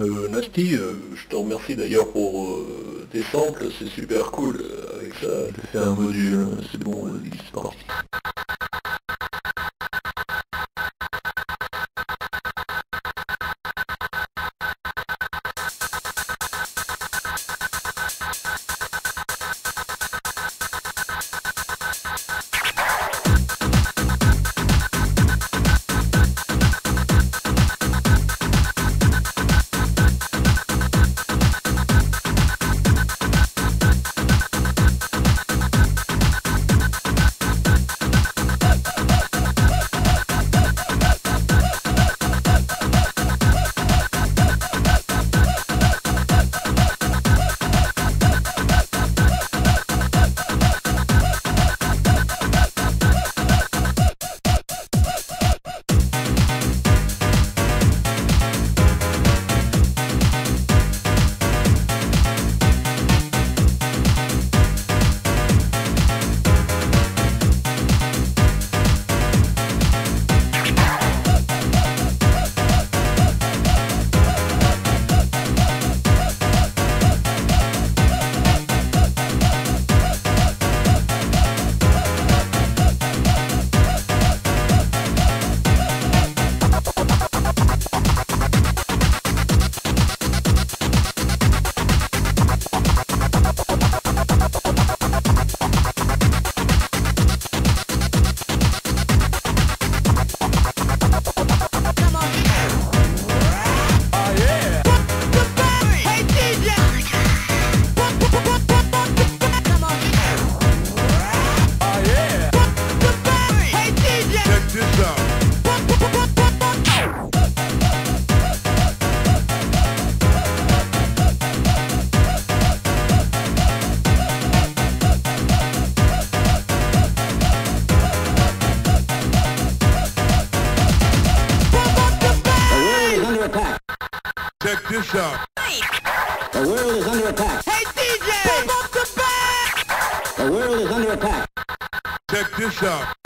Euh, Nasty, euh, je te remercie d'ailleurs pour euh, tes samples, c'est super cool. euh, Avec ça, je fais un module, c'est bon, c'est parti. Check this. The world is under attack. Hey DJ! Pump up the bass! The world is under attack. Check this out.